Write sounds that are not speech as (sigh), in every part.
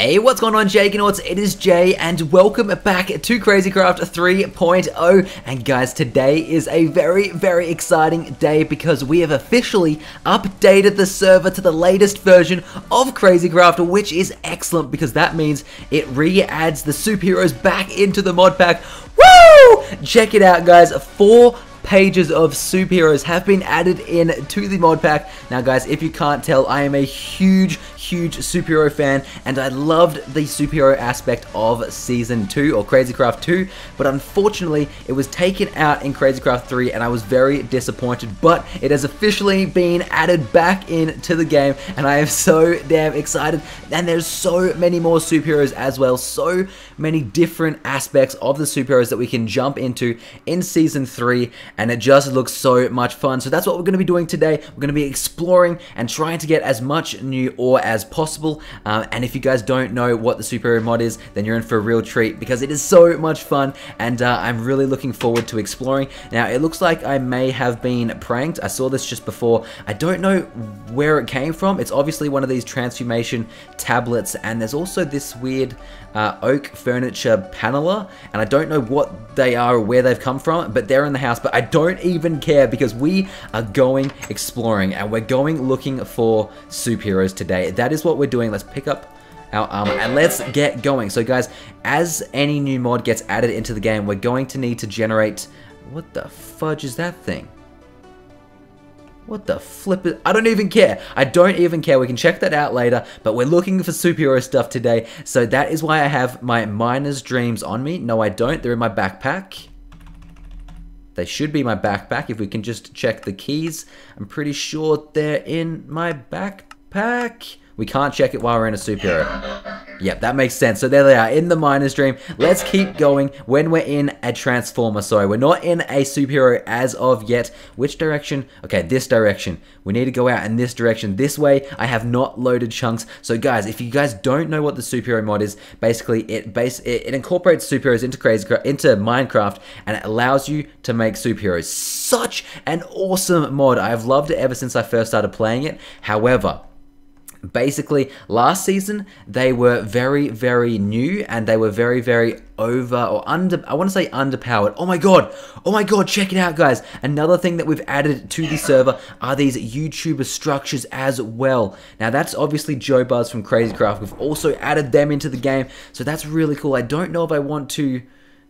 Hey, what's going on Jaygonauts? It is Jay and welcome back to CrazyCraft 3.0 and guys today is a very very exciting day because we have officially updated the server to the latest version of CrazyCraft which is excellent because that means it re-adds the superheroes back into the mod pack. Woo! Check it out guys, four pages of superheroes have been added in to the mod pack. Now guys, if you can't tell, I am a huge, huge superhero fan and I loved the superhero aspect of Season 2 or Crazy Craft 2, but unfortunately it was taken out in Crazy Craft 3 and I was very disappointed, but it has officially been added back into the game and I am (laughs) so damn excited and there's so many more superheroes as well, so many different aspects of the superheroes that we can jump into in Season 3 and it just looks so much fun. So that's what we're going to be doing today. We're going to be exploring and trying to get as much new ore as possible. Um, and if you guys don't know what the superhero mod is, then you're in for a real treat because it is so much fun and uh, I'm really looking forward to exploring. Now, it looks like I may have been pranked. I saw this just before. I don't know where it came from. It's obviously one of these transformation tablets and there's also this weird uh, oak furniture paneler and I don't know what they are or where they've come from, but they're in the house. But I don't even care because we are going exploring and we're going looking for superheroes today. That is what we're doing. Let's pick up our armor and let's get going. So guys, as any new mod gets added into the game, we're going to need to generate... What the fudge is that thing? What the flip is... I don't even care. I don't even care. We can check that out later, but we're looking for superhero stuff today. So that is why I have my miner's dreams on me. No, I don't. They're in my backpack. They should be my backpack if we can just check the keys. I'm pretty sure they're in my backpack. We can't check it while we're in a superhero. Yep, that makes sense. So there they are, in the miner's dream. Let's keep going when we're in a transformer. Sorry, we're not in a superhero as of yet. Which direction? Okay, this direction. We need to go out in this direction. This way, I have not loaded chunks. So guys, if you guys don't know what the superhero mod is, basically it base it, it incorporates superheroes into crazy into Minecraft and it allows you to make superheroes. Such an awesome mod. I have loved it ever since I first started playing it. However, Basically, last season they were very, very new and they were very, very over or under, I want to say underpowered. Oh my god, oh my god, check it out, guys. Another thing that we've added to the server are these YouTuber structures as well. Now, that's obviously Joe Buzz from Crazy Craft. We've also added them into the game, so that's really cool. I don't know if I want to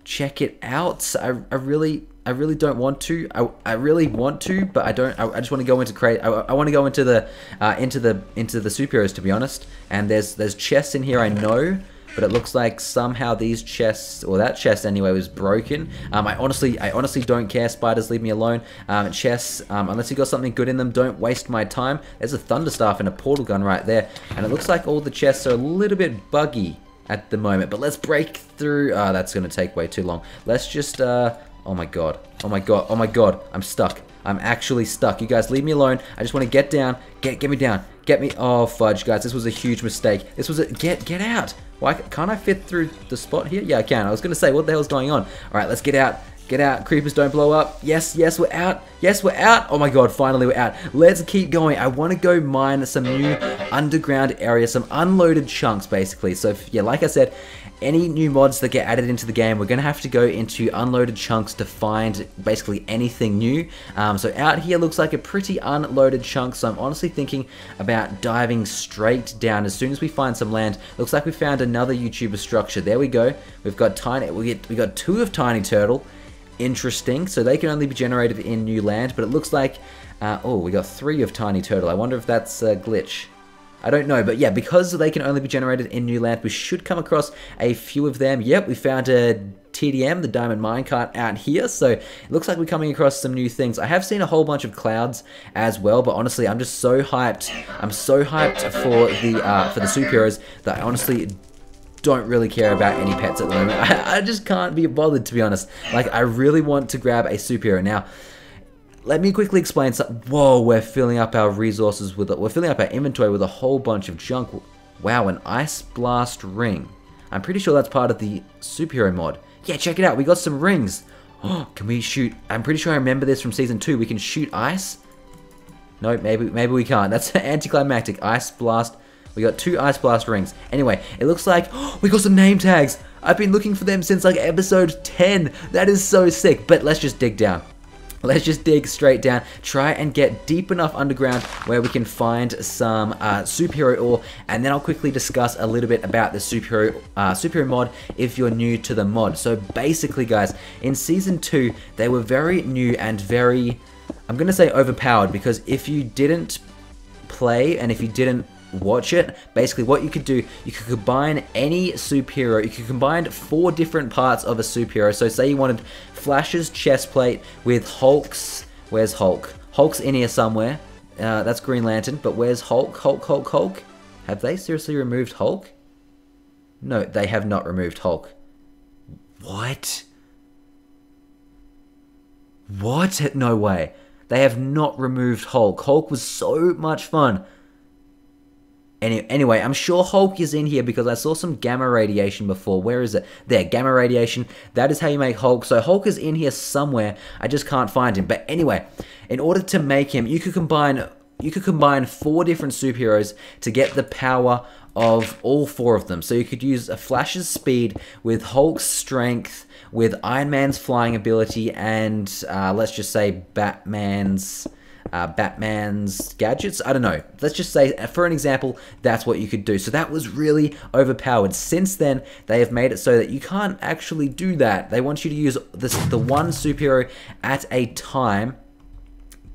check it out. I, I really I really don't want to. I, I really want to, but I don't. I, I just want to go into create. I, I want to go into the uh, into the into the superheroes to be honest. And there's there's chests in here. I know, but it looks like somehow these chests or that chest anyway was broken. Um, I honestly I honestly don't care. Spiders, leave me alone. Um, chests, um, unless you got something good in them, don't waste my time. There's a thunder staff and a portal gun right there, and it looks like all the chests are a little bit buggy at the moment. But let's break through. Oh, that's going to take way too long. Let's just uh, Oh my god. Oh my god. Oh my god. I'm stuck. I'm actually stuck. You guys leave me alone. I just want to get down. Get get me down. Get me. Oh fudge, guys. This was a huge mistake. This was a get get out. Why can't I fit through the spot here? Yeah, I can. I was gonna say what the hell's going on. All right, let's get out. Get out. Creepers don't blow up. Yes, yes, we're out. Yes, we're out. Oh my god, finally we're out. Let's keep going. I want to go mine some new underground area, some unloaded chunks basically. So if, yeah, like I said, any new mods that get added into the game, we're going to have to go into unloaded chunks to find basically anything new. Um, so out here looks like a pretty unloaded chunk, so I'm honestly thinking about diving straight down as soon as we find some land. Looks like we found another YouTuber structure. There we go. We've got tiny. We get we got two of Tiny Turtle. Interesting. So they can only be generated in new land, but it looks like. Uh, oh, we got three of Tiny Turtle. I wonder if that's a glitch. I don't know, but yeah, because they can only be generated in new land, we should come across a few of them. Yep, we found a TDM, the Diamond Minecart, out here, so it looks like we're coming across some new things. I have seen a whole bunch of clouds as well, but honestly, I'm just so hyped. I'm so hyped for the uh, for the superheroes that I honestly don't really care about any pets at the moment. (laughs) I, I just can't be bothered, to be honest. Like, I really want to grab a superhero. Now, let me quickly explain something. Whoa, we're filling up our resources with it. We're filling up our inventory with a whole bunch of junk. Wow, an Ice Blast ring. I'm pretty sure that's part of the superhero mod. Yeah, check it out. We got some rings. Oh, (gasps) can we shoot? I'm pretty sure I remember this from season two. We can shoot ice. No, maybe maybe we can't. That's (laughs) anticlimactic. Ice blast. We got two Ice Blast rings. Anyway, it looks like (gasps) we got some name tags. I've been looking for them since like episode 10. That is so sick. But let's just dig down. Let's just dig straight down, try and get deep enough underground where we can find some uh, superhero ore, and then I'll quickly discuss a little bit about the superhero, uh, superhero mod if you're new to the mod. So basically guys, in Season 2, they were very new and very, I'm going to say overpowered, because if you didn't play and if you didn't watch it. Basically, what you could do, you could combine any superhero. You could combine four different parts of a superhero. So say you wanted Flash's chest plate with Hulk's... Where's Hulk? Hulk's in here somewhere. Uh, that's Green Lantern, but where's Hulk? Hulk, Hulk, Hulk? Have they seriously removed Hulk? No, they have not removed Hulk. What? What? No way. They have not removed Hulk. Hulk was so much fun. Any, anyway, I'm sure Hulk is in here because I saw some gamma radiation before. Where is it? There, gamma radiation. That is how you make Hulk. So Hulk is in here somewhere. I just can't find him. But anyway, in order to make him, you could combine you could combine four different superheroes to get the power of all four of them. So you could use a Flash's speed with Hulk's strength, with Iron Man's flying ability, and uh, let's just say Batman's uh, Batman's gadgets. I don't know. Let's just say, uh, for an example, that's what you could do. So that was really overpowered. Since then, they have made it so that you can't actually do that. They want you to use this, the one superhero at a time.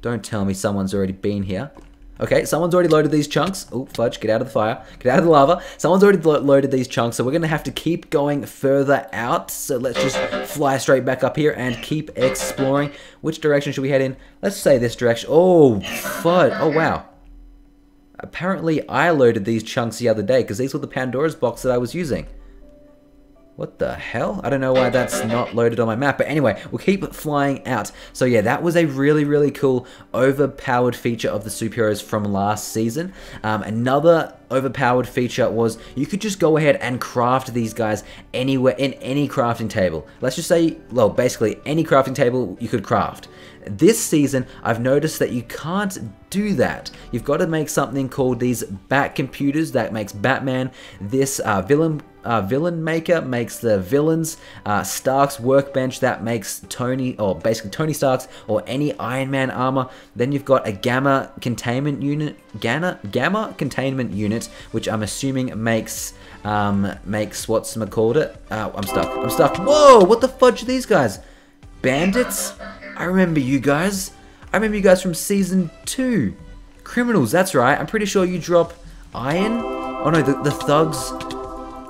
Don't tell me someone's already been here. Okay, someone's already loaded these chunks. Oh, fudge, get out of the fire. Get out of the lava. Someone's already lo loaded these chunks, so we're going to have to keep going further out. So let's just fly straight back up here and keep exploring. Which direction should we head in? Let's say this direction. Oh, fudge. Oh, wow. Apparently, I loaded these chunks the other day because these were the Pandora's box that I was using. What the hell? I don't know why that's not loaded on my map, but anyway, we'll keep flying out. So yeah, that was a really, really cool overpowered feature of the superheroes from last season. Um, another overpowered feature was you could just go ahead and craft these guys anywhere in any crafting table. Let's just say, well, basically any crafting table you could craft. This season, I've noticed that you can't do that. You've got to make something called these Bat computers that makes Batman. This uh, villain uh, villain maker makes the villains. Uh, Stark's workbench that makes Tony, or basically Tony Stark's, or any Iron Man armor. Then you've got a gamma containment unit, gamma gamma containment unit, which I'm assuming makes um, makes what's called it. Uh, I'm stuck. I'm stuck. Whoa! What the fudge are these guys? Bandits? I remember you guys. I remember you guys from season two. Criminals, that's right. I'm pretty sure you drop iron. Oh no, the, the thugs.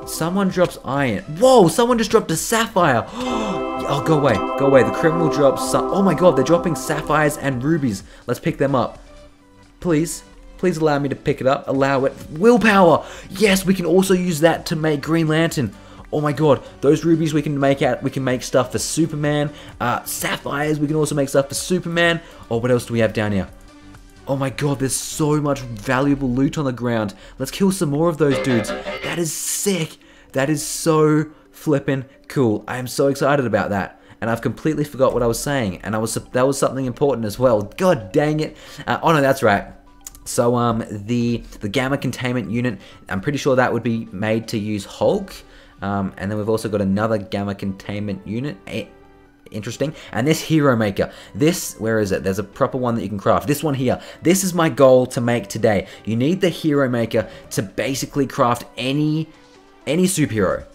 Someone drops iron. Whoa, someone just dropped a sapphire. (gasps) oh, go away. Go away. The criminal drops. Oh my god, they're dropping sapphires and rubies. Let's pick them up. Please. Please allow me to pick it up. Allow it. Willpower. Yes, we can also use that to make Green Lantern. Oh my god, those rubies we can make out, we can make stuff for Superman. Uh, sapphires, we can also make stuff for Superman. Oh, what else do we have down here? Oh my god, there's so much valuable loot on the ground. Let's kill some more of those dudes. That is sick. That is so flippin' cool. I am so excited about that. And I've completely forgot what I was saying. And I was that was something important as well. God dang it. Uh, oh no, that's right. So um, the the gamma containment unit, I'm pretty sure that would be made to use Hulk. Um, and then we've also got another gamma containment unit. Interesting. And this Hero Maker. This, where is it? There's a proper one that you can craft. This one here. This is my goal to make today. You need the Hero Maker to basically craft any, any superhero.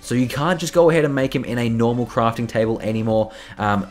So you can't just go ahead and make him in a normal crafting table anymore. Um,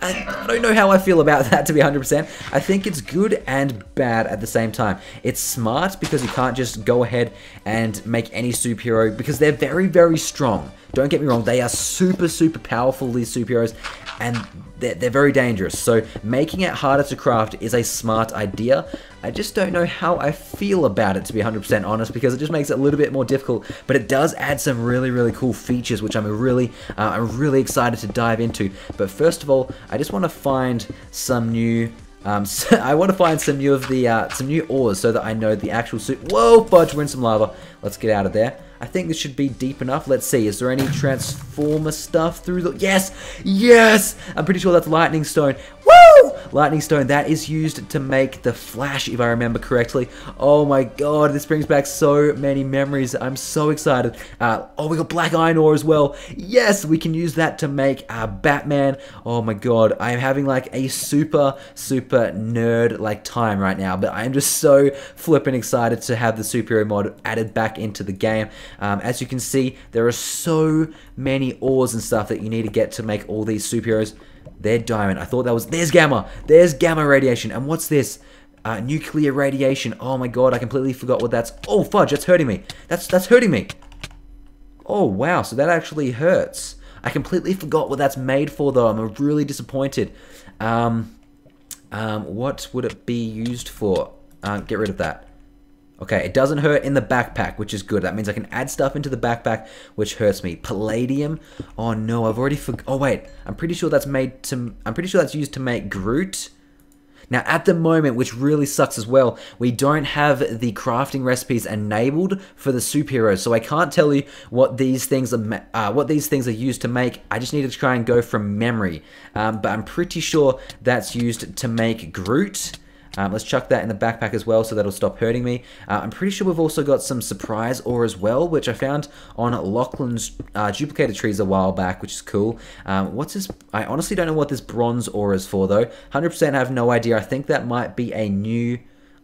I, don't know how I feel about (laughs) that to be 100%. I think it's good and bad at the same time. It's smart because you can't just go ahead and make any superhero because they're very, very strong. Don't get me wrong, they are super, super powerful, these superheroes, and they're, they're very dangerous. So making it harder to craft is a smart idea. I just don't know how I feel about it, to be 100% honest, because it just makes it a little bit more difficult, but it does add some really, really cool features, which I'm really, uh, I'm really excited to dive into. But first of all, I just want to find some new um, (laughs) so I want to find some new of the uh, some new ores so that I know the actual suit. Whoa, fudge! We're in some lava. Let's get out of there. I think this should be deep enough. Let's see. Is there any transformer stuff through the... Yes! Yes! I'm pretty sure that's lightning stone. Woo! Lightning Stone, that is used to make the Flash, if I remember correctly. Oh my god, this brings back so many memories. I'm so excited. Uh, oh, we got Black Iron Ore as well. Yes, we can use that to make uh, Batman. Oh my god, I am having like a super, super nerd like time right now, but I am just so flippin' excited to have the superhero mod added back into the game. Um, as you can see, there are so many ores and stuff that you need to get to make all these superheroes. They're diamond. I thought that was... There's gamma. There's gamma radiation. And what's this? Uh, nuclear radiation. Oh my god, I completely forgot what that's... Oh, fudge, that's hurting me. That's, that's hurting me. Oh, wow, so that actually hurts. I completely forgot what that's made for, though. I'm really disappointed. Um, um, what would it be used for? Uh, get rid of that. Okay, it doesn't hurt in the backpack, which is good. That means I can add stuff into the backpack, which hurts me. Palladium? Oh no, I've already forgot. Oh wait, I'm pretty sure that's made to. I'm pretty sure that's used to make Groot. Now, at the moment, which really sucks as well, we don't have the crafting recipes enabled for the superheroes, so I can't tell you what these things are uh, what these things are used to make. I just need to try and go from memory, um, but I'm pretty sure that's used to make Groot. Um, let's chuck that in the backpack as well so that'll stop hurting me. Uh, I'm pretty sure we've also got some surprise ore as well, which I found on Lachlan's uh, duplicated trees a while back, which is cool. Um, what's this? I honestly don't know what this bronze ore is for though. 100% I have no idea. I think that might be a new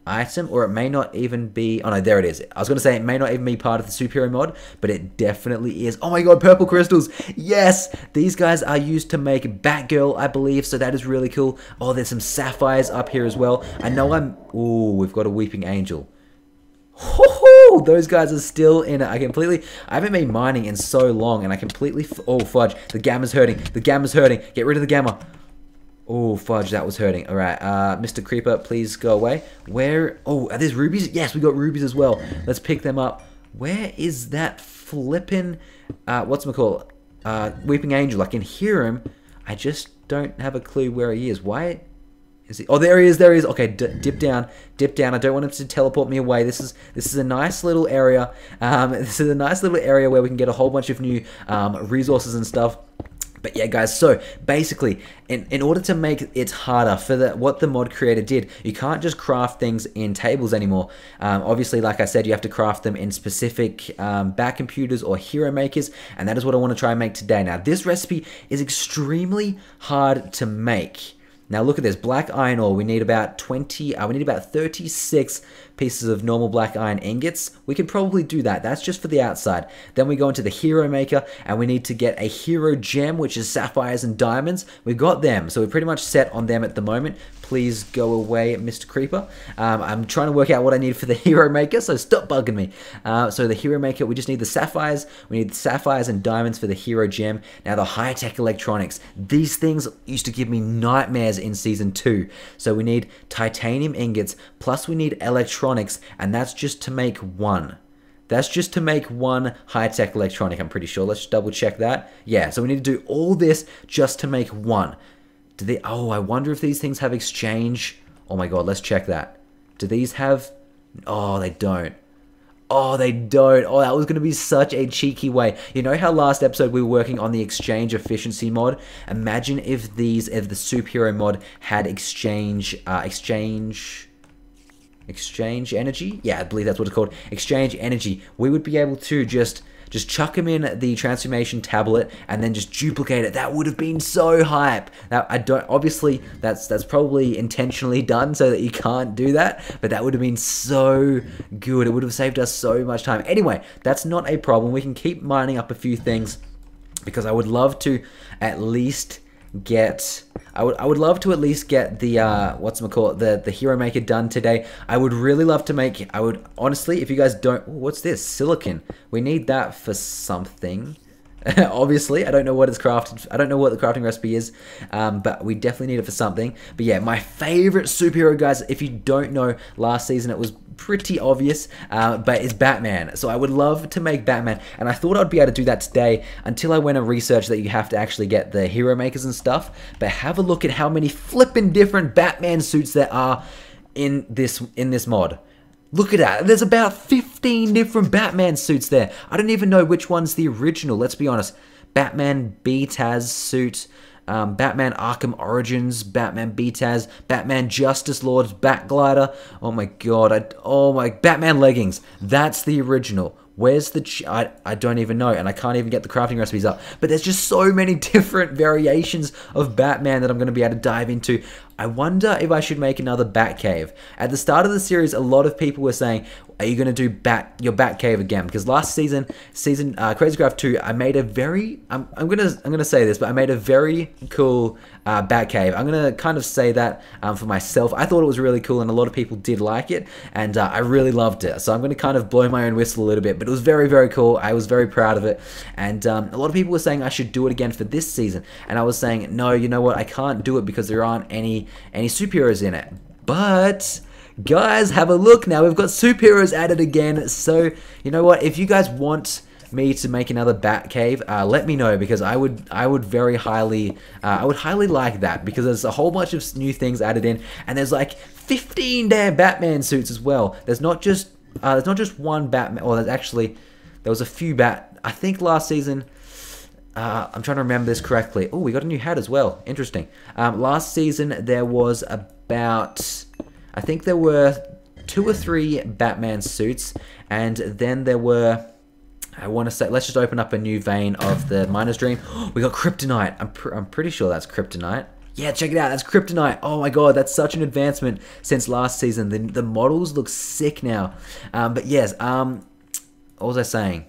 item, or it may not even be. Oh no, there it is. I was going to say it may not even be part of the superhero mod, but it definitely is. Oh my god, purple crystals! Yes, these guys are used to make Batgirl, I believe. So that is really cool. Oh, there's some sapphires up here as well. I know I'm. Oh, we've got a weeping angel. Ho Those guys are still in it. I completely. I haven't been mining in so long, and I completely. Oh fudge! The gamma's hurting. The gamma's hurting. Get rid of the gamma. Oh, fudge, that was hurting. All right, uh, Mr. Creeper, please go away. Where? Oh, are there rubies? Yes, we got rubies as well. Let's pick them up. Where is that flippin', uh, what's my call? Uh, Weeping Angel. I can hear him. I just don't have a clue where he is. Why is he? Oh, there he is. There he is. Okay, dip down, dip down. I don't want him to teleport me away. This is this is a nice little area. Um, (laughs) this is a nice little area where we can get a whole bunch of new um, resources and stuff. But yeah, guys, so basically, in, in order to make it harder for the what the mod creator did, you can't just craft things in tables anymore. Um, obviously, like I said, you have to craft them in specific um, Bat computers or hero makers, and that is what I want to try and make today. Now, this recipe is extremely hard to make. Now look at this, black iron ore, we need about 20, uh, we need about 36 pieces of normal black iron ingots. We can probably do that, that's just for the outside. Then we go into the hero maker and we need to get a hero gem, which is sapphires and diamonds. We've got them, so we're pretty much set on them at the moment please go away, Mr. Creeper. Um, I'm trying to work out what I need for the (laughs) Hero Maker, so stop bugging me. Uh, so the Hero Maker, we just need the sapphires. We need the sapphires and diamonds for the Hero Gem. Now the high-tech electronics. These things used to give me nightmares in Season 2. So we need titanium ingots, plus we need electronics, and that's just to make one. That's just to make one high-tech electronic, I'm pretty sure. Let's double check that. Yeah, so we need to do all this just to make one. Do they? Oh, I wonder if these things have exchange. Oh my god, let's check that. Do these have? Oh, they don't. Oh, they don't. Oh, that was going to be such a cheeky way. You know how last episode we were working on the exchange efficiency mod? Imagine if these, if the superhero mod had exchange, uh, exchange, exchange energy? Yeah, I believe that's what it's called. Exchange energy. We would be able to just just chuck him in the transformation tablet and then just duplicate it. That would have been so hype. Now I don't obviously that's that's probably intentionally (laughs) done so that you can't do that, but that would have been so good. It would have saved us so much time. Anyway, that's not a problem. We can keep mining up a few things because I would love to at least get I would I would love to at least get the uh what's it called the the hero maker done today. I would really love to make I would honestly if you guys don't what's this silicon we need that for something. (laughs) Obviously, I don't know what it's crafted. I don't know what the crafting recipe is, um, but we definitely need it for something. But yeah, my favorite superhero, guys. If you don't know, last season it was pretty obvious, uh, but it's Batman. So I would love to make Batman, and I thought I'd be able to do that today until I went and researched that you have to actually get the hero makers and stuff. But have a look at how many flippin' different Batman suits there are in this in this mod. Look at that. There's about 15 different Batman suits there. I don't even know which one's the original, let's be honest. Batman B-Taz suit. um, Batman Arkham Origins, Batman BTAS, Batman Justice Lord's Batglider. Oh my god, I, oh my, Batman Leggings. That's the original. Where's the... Ch- I, I don't even know, and I can't even get the crafting recipes up. But there's just so many (laughs) different variations of Batman that I'm going to be able to dive into. I wonder if I should make another Batcave. At the start of the series, a lot of people were saying, are you going to do Bat your Batcave again? Because last season, season uh, Crazy Craft 2, I made a very... I'm, I'm to I'm gonna say this, but I made a very cool uh, Batcave. I'm going to kind of say that um, for myself. I thought it was really cool, and a lot of people did like it, and uh, I really loved it. So I'm going to kind of blow my own whistle a little bit, but it was very, very cool. I was very proud of it, and um, a lot of people were saying I should do it again for this season, and I was saying, no, you know what, I can't do it because there aren't any any superheroes in it. But guys, have a look now. We've got superheroes added again. So you know what? If you guys want me to make another bat cave uh, let me know because I would I would very highly uh, I would highly like that because there's a whole bunch of new things added in and there's like 15 damn Batman suits as well there's not just uh, there's not just one Batman or there's actually there was a few bat I think last season uh, I'm trying to remember this correctly. Oh, we got a new hat as well. Interesting. Um, last season there was about, I think there were two or three Batman suits, and then there were. I want to say, let's just open up a new vein of the Miner's Dream. (gasps) we got Kryptonite. I'm, pr I'm pretty sure that's Kryptonite. Yeah, check it out. That's Kryptonite. Oh my god, that's such an advancement since last season. The, the models look sick now. Um, but yes, um, what was I saying?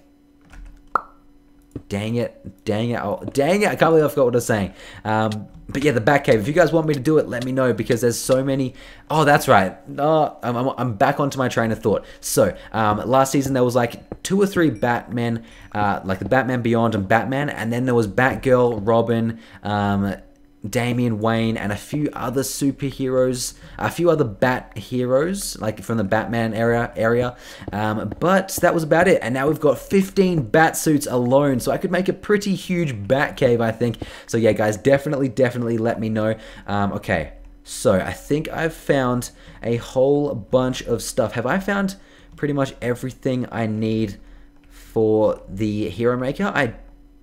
Dang it, dang it, oh, dang it, I can't believe I forgot what I was saying. Um, but yeah, the Batcave, if you guys want me to do it, let me know, because there's so many, oh, that's right, oh, I'm, I'm, back onto my train of thought. So, um, last season there was like two or three Batman, uh, like the Batman Beyond and Batman, and then there was Batgirl, Robin, um, Damian Wayne and a few other superheroes, a few other Bat heroes, like from the Batman area. area. Um, but that was about it. And now we've got 15 Bat suits alone, so I could make a pretty huge Bat cave, I think. So yeah, guys, definitely, definitely let me know. Um, okay, so I think I've found a whole bunch of stuff. Have I found pretty much everything I need for the Hero Maker? I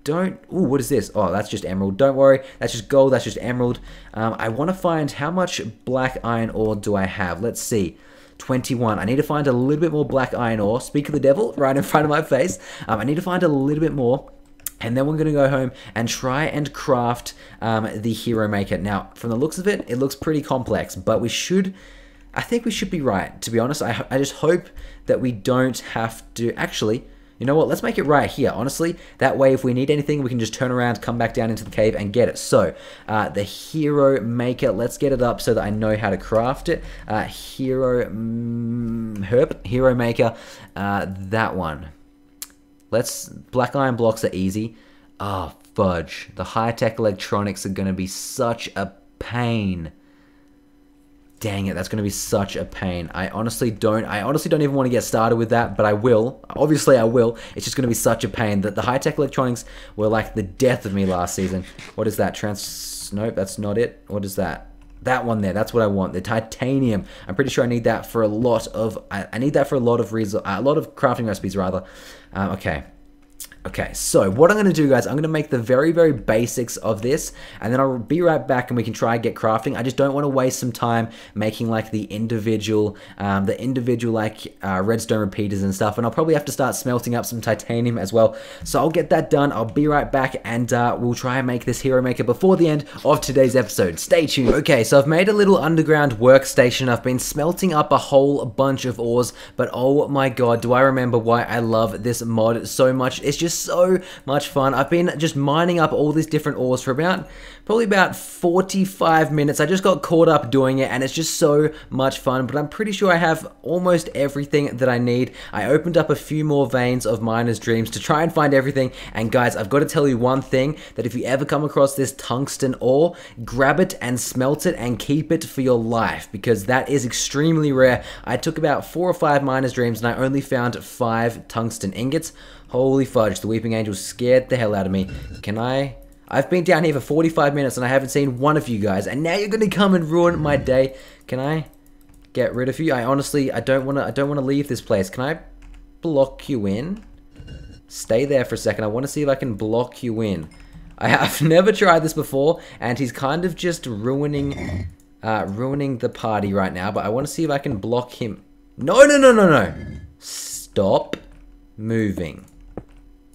don't... Ooh, what is this? Oh, that's just emerald. Don't worry. That's just gold. That's just emerald. Um, I want to find how much black iron ore do I have. Let's see. 21. I need to find a little bit more black iron ore. Speak of the devil, (laughs) right in front of my face. Um, I need to find a little bit more. And then we're going to go home and try and craft um, the Hero Maker. Now, from the looks of it, it looks pretty complex, but we should... I think we should be right, to be honest. I, I just hope that we don't have to... Actually, you know what? Let's make it right here, honestly. That way, if we need anything, we can just turn around, come back down into the cave, and get it. So, uh, the Hero Maker, let's get it up so that I know how to craft it. Uh, Hero... Mm, herb? Hero Maker, uh, that one. Let's... Black Iron blocks are easy. Oh, fudge. The high-tech electronics are going to be such a pain. Dang it, that's going to be such a pain. I honestly don't, I honestly don't even want to get started with that, but I will. Obviously I will. It's just going to be such a pain that the high-tech electronics were like the death of me last season. What is that? Trans, nope, that's not it. What is that? That one there, that's what I want. The titanium. I'm pretty sure I need that for a lot of, I, I need that for a lot of, reason. a lot of crafting recipes rather. Um, okay. Okay, so what I'm going to do, guys, I'm going to make the very, very basics of this, and then I'll be right back and we can try and get crafting. I just don't want to waste some time making, like, the individual, um, the individual, like, uh, redstone repeaters and stuff, and I'll probably have to start smelting up some titanium as well. So I'll get that done, I'll be right back, and uh, we'll try and make this Hero Maker before the end of today's episode. Stay tuned. Okay, so I've made a little underground workstation. I've been smelting up a whole bunch of ores, but oh my god, do I remember why I love this mod so much. It's just just so much fun. I've been just mining up all these different ores for about probably about 45 minutes. I just got caught up doing it and it's just so much fun, but I'm pretty sure I have almost everything that I need. I opened up a few more veins of Miner's Dreams to try and find everything, and guys, I've got to tell you one thing, that if you ever come across this tungsten ore, grab it and smelt it and keep it for your life, because that is extremely rare. I took about four or five Miner's Dreams and I only found five tungsten ingots. Holy fudge, the Weeping Angel scared the hell out of me. Can I I've been down here for 45 minutes and I haven't seen one of you guys, and now you're gonna come and ruin my day. Can I get rid of you? I honestly, I don't wanna, I don't wanna leave this place. Can I block you in? Stay there for a second. I want to see if I can block you in. I have (laughs) never tried this before, and he's kind of just ruining, uh, ruining the party right now. But I want to see if I can block him. No, no, no, no, no. Stop moving.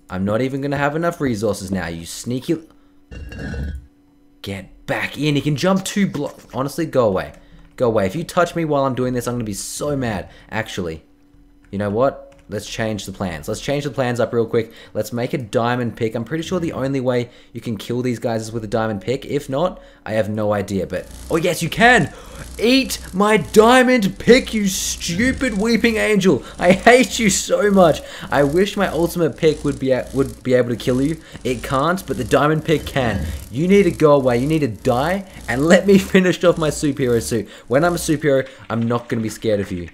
I'm not even to have enough resources now, you sneaky... Get back in. He can jump two blocks. Honestly, go away. Go away. If you touch me while I'm doing this, I'm going to be so mad. Actually, you know what? Let's change the plans. Let's change the plans up real quick. Let's make a diamond pick. I'm pretty sure the only way you can kill these guys is with a diamond pick. If not, I have no idea. But, oh yes, you can! Eat my diamond pick, you stupid weeping angel! I hate you so much. I wish my ultimate pick would be would be able to kill you. It can't, but the diamond pick can. You need to go away. You need to die and let me (laughs) finish off my superhero suit. When I'm a superhero, I'm not going to be scared of you.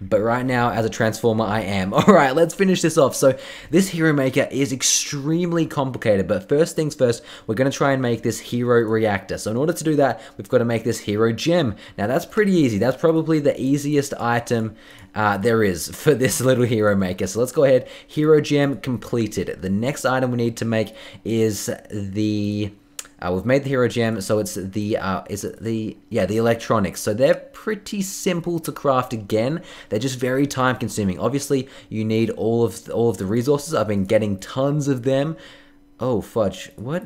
But right now, as a Transformer, I am. (laughs) Alright, let's finish this off. So, this Hero Maker is extremely complicated, but first things first, we're going to try and make this Hero Reactor. So, in order to do that, we've got to make this Hero Gem. Now, that's pretty easy. That's probably the easiest item uh, there is (laughs) for this little Hero Maker. So, let's go ahead. Hero Gem completed. The next item we need to make is the... Uh, we've made the hero gem, so it's the, uh, is it the, yeah, the electronics. So they're pretty simple to craft again. They're just very time consuming. Obviously, you need all of, all of the resources. I've been getting tons of them. Oh, fudge. What?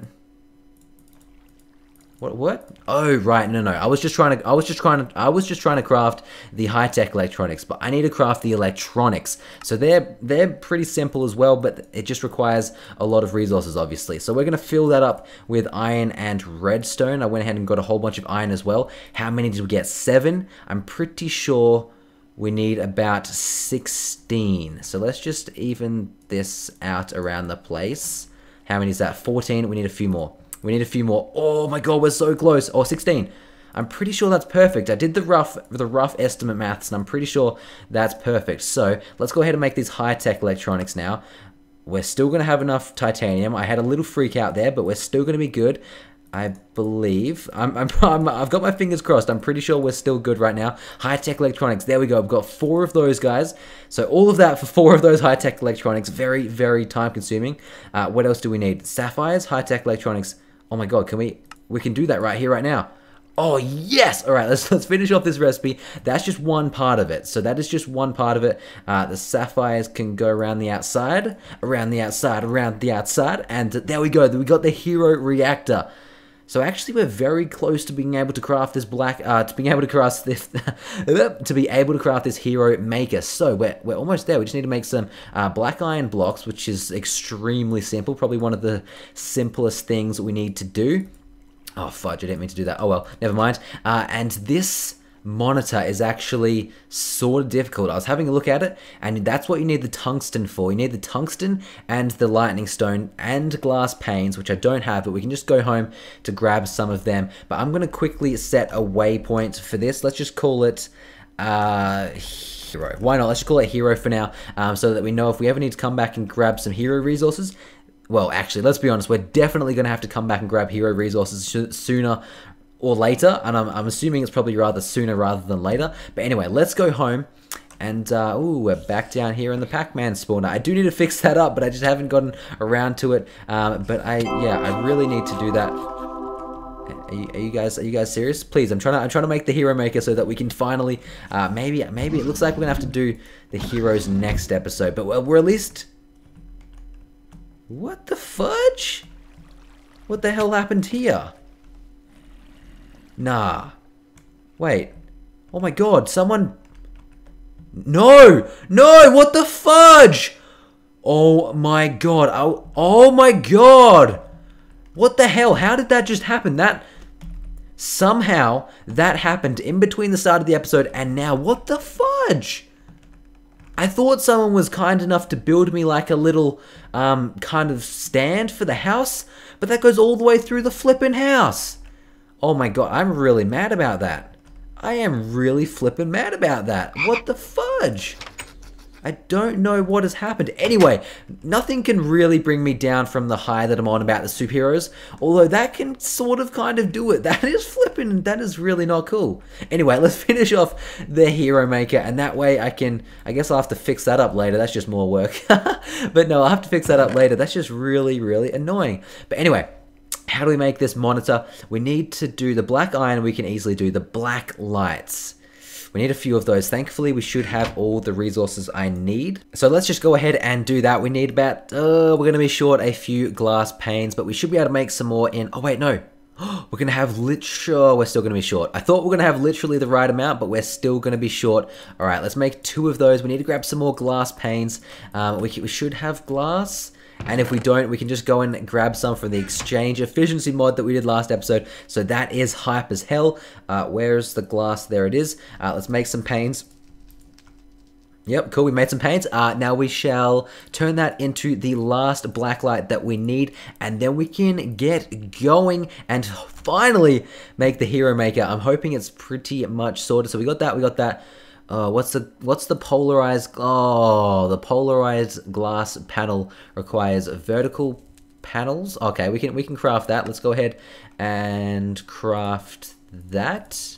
What? What? Oh, right. No, no. I was just trying to. I was just trying to. I was just trying to craft the high tech electronics, but I need to craft the electronics. So they're they're pretty simple as well, but it just requires a lot of resources, obviously. So we're gonna fill that up with iron and redstone. I went ahead and got a whole bunch of iron as well. How many did we get? Seven. I'm pretty sure we need about 16. So let's just even this out around the place. How many is that? 14. We need a few more. We need a few more. Oh my god, we're so close. Oh, 16. I'm pretty sure that's perfect. I did the rough the rough estimate maths, and I'm pretty sure that's perfect. So let's go ahead and make these high-tech electronics now. We're still going to have enough titanium. I had a little freak out there, but we're still going to be good. I believe. I'm, I'm, (laughs) i have got my fingers crossed. I'm pretty sure we're still good right now. High-tech electronics. There we go. I've got four of those guys. So all of that for four of those high-tech electronics. Very, very time-consuming. Uh, what else do we need? Sapphires, high-tech electronics. Oh my god, can we... We can do that right here, right now. Oh, yes! All right, (laughs) let's, let's finish off this recipe. That's just one part of it. So that is just one part of it. Uh, the sapphires can go around the outside, around the outside, around the outside. And there we go. We got the hero reactor. So actually, we're very close to being able to craft this black, uh, to being able to craft (laughs) this, (laughs) to be able to craft this hero maker. So we're, we're almost there. We just need to make some uh, black iron blocks, which is extremely simple. Probably one of the simplest things we need to do. Oh, fudge, I didn't mean to do that. Oh, well, never mind. Uh, and this monitor is actually sort of difficult. I was having a look at it, and that's what you need the tungsten for. You need the tungsten and the lightning stone and glass panes, which I don't have, but we can just go home to grab some of them. But I'm going to quickly set a waypoint for this. Let's just call it... Uh, hero. Why not? Let's just call it hero for now, um, so that we know if we ever need to come back and grab some hero resources, well, actually, let's be honest, we're definitely going to have to come back and grab hero resources sooner or later, and I'm, I'm assuming it's probably rather sooner rather than later. But anyway, let's go home. And, uh, ooh, we're back down here in the Pac-Man spawner. I do need to (laughs) fix that up, but I just haven't gotten around to it. Um, but I, yeah, I really need to do that. Are you, are you, guys are you guys serious? Please, I'm trying to I'm trying to make the hero maker so that we can finally uh, maybe maybe it looks like we're gonna have to do the heroes next episode, but we're, we're at least. What the fudge? What the hell happened here? Nah. Wait. Oh my god, someone... No! No! What the fudge? Oh my god. Oh, oh my god! What the hell? How did that just happen? That... Somehow, that happened in between the start of the episode and now. What the fudge? I thought someone was kind enough to build me like a little um, kind of stand for the house, but that goes all the way through the flippin' house. Oh my god, I'm really mad about that. I am really flipping mad about that. What the fudge? I don't know what has happened. Anyway, nothing can really bring me down from the high that I'm on about the superheroes, although that can sort of kind of do it. (laughs) That is flipping, that is really not cool. Anyway, let's (laughs) finish off the hero maker, and that way I can, I guess I'll have to fix that up later. That's just more work. (laughs) but no, I'll have to fix that up later. That's just really, really annoying. But anyway, how do we make this monitor? We need to do the black iron, we can easily do the black lights. We need a few of those. Thankfully, we should have all the resources I need. So let's just go ahead and do that. We need about, uh, we're going to be short a few glass panes, but we should be able to make some more in, oh wait, no. (gasps) We're going to have lit, sure, we're still going to be short. I thought we are going to have literally the right amount, but we're still going to be short. All right, let's make two of those. We need to grab some more glass panes. Um, we, we should have glass. And if we don't, we can just go and grab some from the exchange efficiency mod that we did last episode. So that is hype as hell. Uh, where's the glass? There it is. Uh, let's make some panes. Yep, cool, we made some paints. Uh, now we shall turn that into the last black light that we need, and then we can get going and finally make the Hero Maker. I'm hoping it's pretty much sorted. So we got that, we got that. Uh, what's the what's the polarized? Oh, the polarized glass panel requires vertical panels. Okay, we can we can craft that. Let's go ahead and craft that.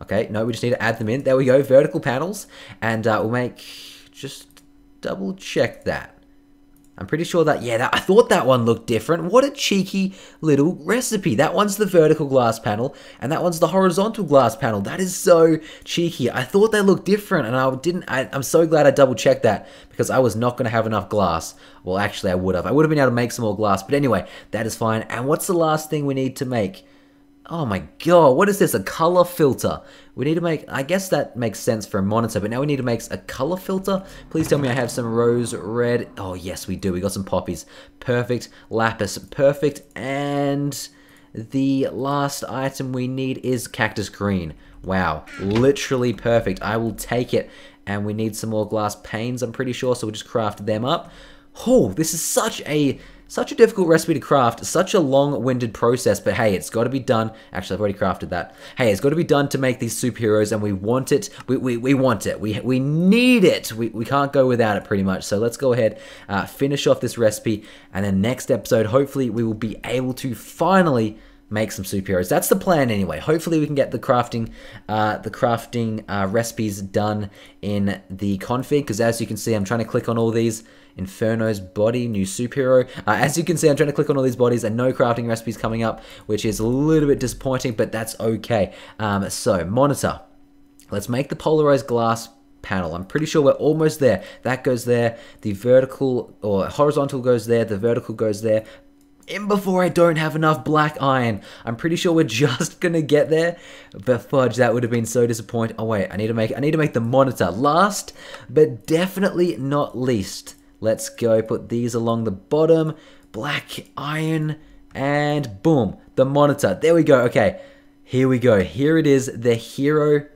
Okay, no, we just need to add them in. There we go, vertical panels, and uh, we'll make just double check that. I'm pretty sure that, yeah, that, I thought that one looked different. What a cheeky little recipe. That one's the vertical glass panel, and that one's the horizontal glass panel. That is so cheeky. I thought they looked different, and I didn't, I, I'm so glad I double checked that, because I was not going to have enough glass. Well, actually, I would have. I would have been able to make some more glass, but anyway, that is fine. And what's the last thing we need to make? Oh my god, what is this? A color filter. We need to make, I guess that makes sense for a monitor, but now we need to make a color filter. Please tell me I have some rose red. Oh yes, we do. We got some poppies. Perfect. Lapis. Perfect. And the last item we need is cactus green. Wow, literally perfect. I will take it. And we need some more glass panes, I'm pretty sure, so we'll just craft them up. Oh, this is such a such a difficult recipe to craft, such a long-winded process, but hey, it's got to be done. Actually, I've already crafted that. Hey, it's got to be done to make these superheroes, and we want it. We, we, we want it. We, we need it. We, we can't go without it, pretty much. So let's go ahead, uh, finish off this recipe, and then next episode, hopefully, we will be able to finally make some superheroes. That's the plan anyway. Hopefully we can get the crafting uh, the crafting uh, recipes done in the config because as you can see I'm trying to click on all these Inferno's body, new superhero. Uh, as you can see, I'm trying to click on all these bodies and no crafting recipes coming up, which is a little bit disappointing, but that's okay. Um, so, monitor. Let's make the polarized glass panel. I'm pretty sure we're almost there. That goes there. The vertical or horizontal goes there. The vertical goes there. In before I don't have enough black iron. I'm pretty sure we're (laughs) just gonna get there. But fudge, that would have been so disappointing. Oh wait, I need to make I need to make the monitor last, but definitely not least. Let's go put these along the bottom. Black iron and boom, the monitor. There we go. Okay, here we go. Here it is, the hero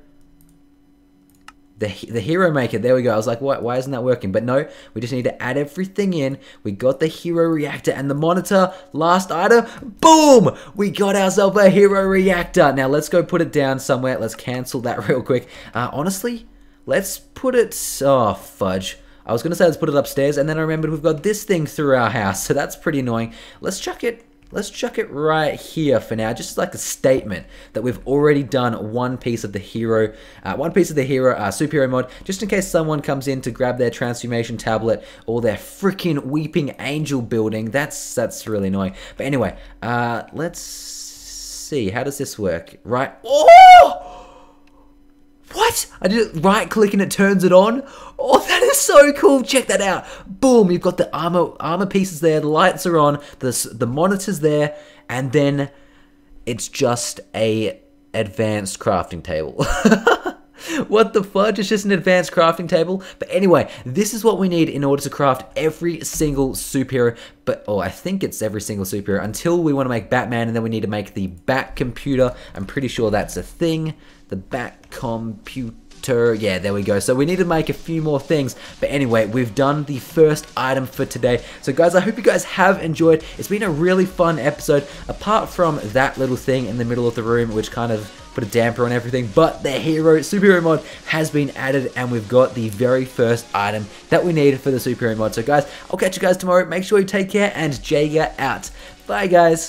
the, the hero maker. There we go. I was like why, why isn't that working? But no we just need to add everything in. We got the hero reactor and the monitor. Last item boom! We got ourselves a hero reactor. Now let's go put it down somewhere. Let's cancel that (laughs) real quick. Uh, honestly let's put it oh fudge I was going to say let's put it upstairs, and then I remembered we've got this thing through our house, so that's pretty annoying. Let's chuck it let's chuck it right here for now, just like a statement that we've already done one piece of the hero, uh, one piece of the hero uh, superhero mod, just in case someone comes in to grab their transformation tablet or their freaking weeping angel building. That's that's really annoying. But anyway, uh, let's see. How does this work? Right. Oh! I did right click and it turns it on? Oh, (laughs) that is so cool. Check that out. Boom, you've got the armor armor pieces there, the lights are on, the, the monitor's there, and then it's just a advanced crafting table. (laughs) what the fudge? It's just an advanced crafting table. But anyway, this is what we need in order to craft every single superhero. But, oh, I think it's every single superhero until we want to make Batman and then we need to make the Bat computer. I'm pretty sure that's a thing the Bat computer. Yeah, there we go. So we need to make a few more things. But anyway, we've done the first item for today. So guys, I hope you guys have enjoyed. It's been a really fun episode. Apart from that little thing in the middle of the room, which kind of put a damper on everything. But the hero superhero mod has been added and we've got the very first item that we need for the superhero mod. So guys, I'll catch you guys tomorrow. Make sure you take care and Jager out. Bye guys.